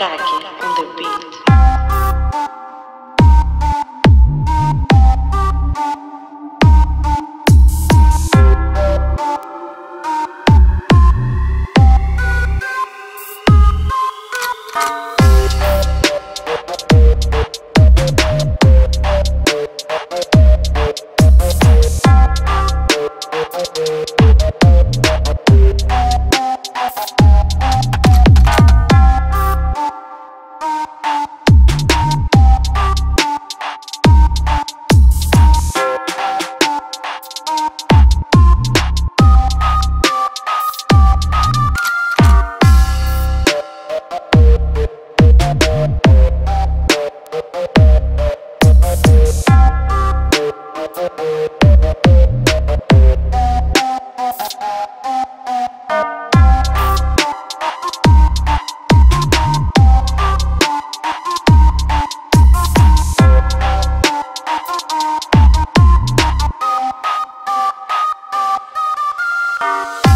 Kaki on the beat. Thank Bye.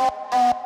Oh, oh.